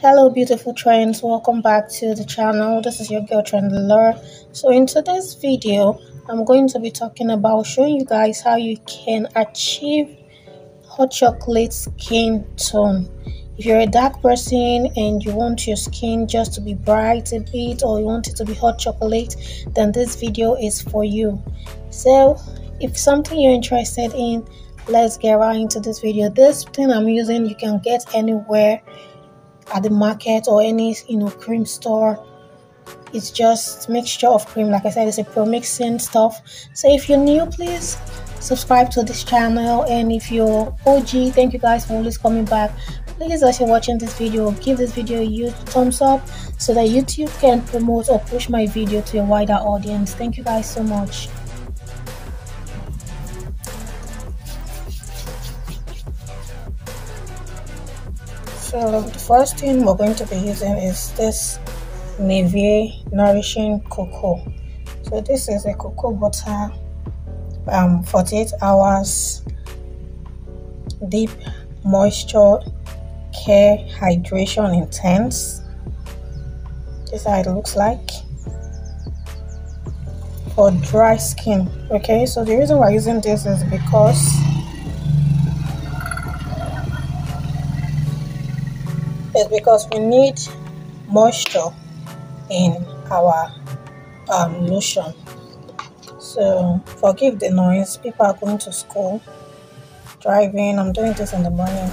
hello beautiful trends. Welcome back to the channel. This is your girl Trend Alure so in today's video i'm going to be talking about showing you guys how you can achieve hot chocolate skin tone. If you're a dark person and you want your skin just to be bright a bit or you want it to be hot chocolate then this video is for you. So if something you're interested in let's get right into this video. This thing i'm using you can get anywhere at the market or any you know cream store. It's just mixture of cream. Like i said it's a pro mixing stuff. So if you're new please subscribe to this channel. And if you're og thank you guys for always coming back. Please as you're watching this video give this video a huge thumbs up so that youtube can promote or push my video to a wider audience. Thank you guys so much So the first thing we're going to be using is this Nivea Nourishing Cocoa. So this is a cocoa butter, um, 48 hours deep moisture care hydration intense. This is how it looks like for dry skin. Okay, so the reason we're using this is because is because we need moisture in our um, lotion. So forgive the noise, people are going to school, driving, I'm doing this in the morning.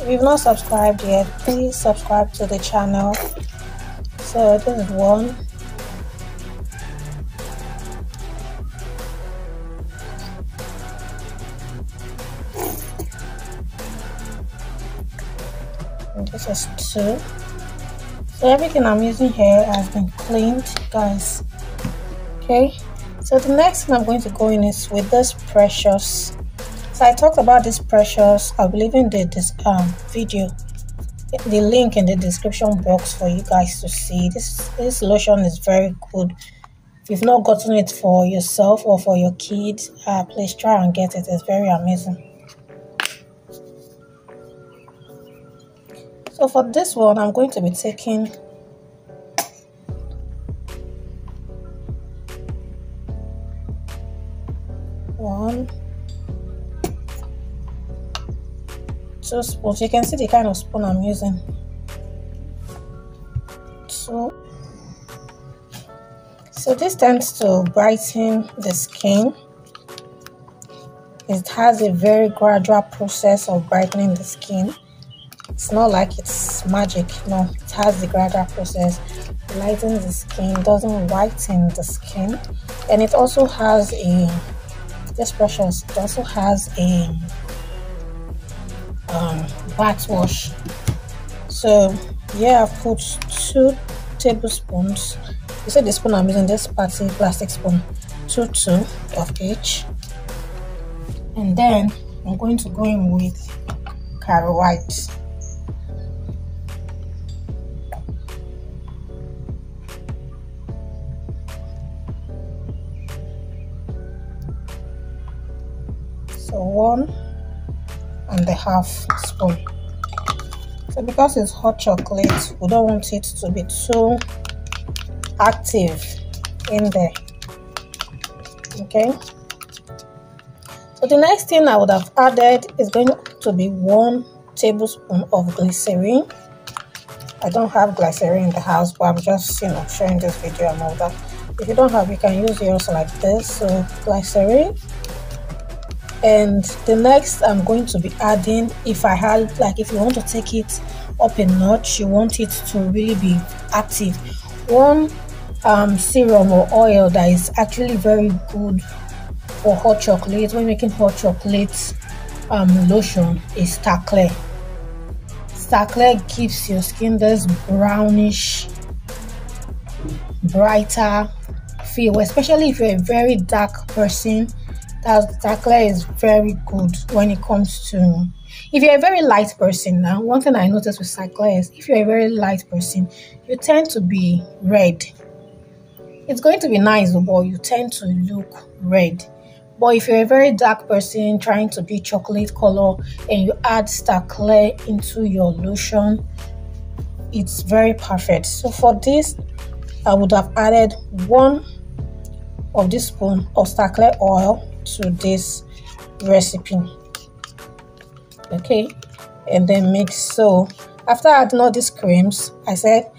If you've not subscribed yet, please subscribe to the channel. So this is one. And this is two so everything i'm using here has been cleaned guys. Okay? So the next thing i'm going to go in is with this precious. So i talked about this precious. I believe in the this um video the link in the description box for you guys to see. This this lotion is very good. If you've not gotten it for yourself or for your kids uh, please try and get it. It's very amazing So for this one, I'm going to be taking one, two spoons. You can see the kind of spoon I'm using. Two. So this tends to brighten the skin. It has a very gradual process of brightening the skin it's not like it's magic no it has the gradual process. Lightens the skin doesn't whiten the skin. And it also has a this precious it also has a um, bath wash so yeah i've put two tablespoons. You see the spoon i'm using this party plastic spoon. Two two of each. And then i'm going to go in with Caro White one and a half spoon. So because it's hot chocolate we don't want it to be too active in there. Okay? So the next thing i would have added is going to be one tablespoon of glycerin. I don't have glycerin in the house but i'm just you know sharing this video and all that. If you don't have you can use yours like this. So glycerin and the next i'm going to be adding if i had like if you want to take it up a notch you want it to really be active one um, serum or oil that is actually very good for hot chocolate when making hot chocolate um, lotion is Starclear. Starclear gives your skin this brownish brighter feel especially if you're a very dark person that Starclear is very good when it comes to if you're a very light person now one thing i noticed with Starclear is if you're a very light person you tend to be red. It's going to be nice but you tend to look red. But if you're a very dark person trying to be chocolate color and you add star clear into your lotion it's very perfect. So for this i would have added one of this spoon of star clear oil to this recipe. Okay and then mix. So after adding all these creams i said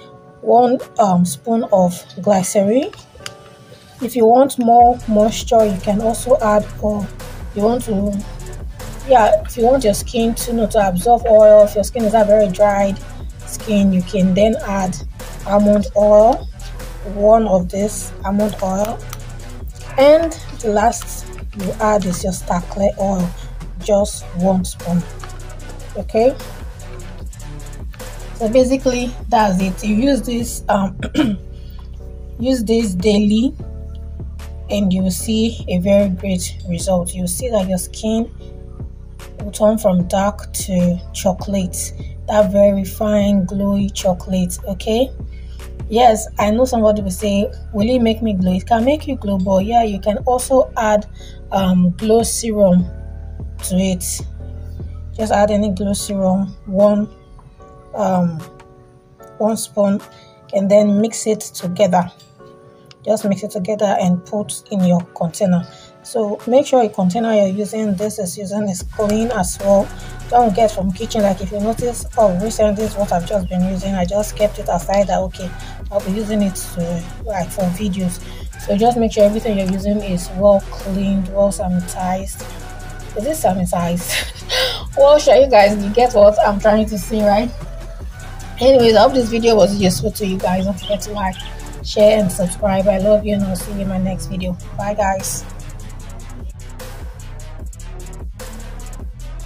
one um, spoon of glycerin. If you want more moisture you can also add or you want to yeah if you want your skin to know to absorb oil if your skin is a very dried skin you can then add almond oil one of this almond oil. And the last you add is your star clear oil just one spoon okay? So basically that's it. You use this um use this daily and you will see a very great result. You'll see that your skin will turn from dark to chocolate that very fine glowy chocolate okay yes i know somebody will say will it make me glow? It can make you glow but yeah you can also add um, glow serum to it. Just add any glow serum one um, one spoon and then mix it together. Just mix it together and put in your container so make sure your container you're using this is using is clean as well. Don't get from kitchen like if you notice oh recently is what i've just been using i just kept it aside that okay i'll be using it to like for videos. So just make sure everything you're using is well cleaned well sanitized. Is this sanitized? Well sure you guys you get what i'm trying to say right? Anyways i hope this video was useful to you guys. Don't forget to like share and subscribe. I love you and i'll see you in my next video. Bye guys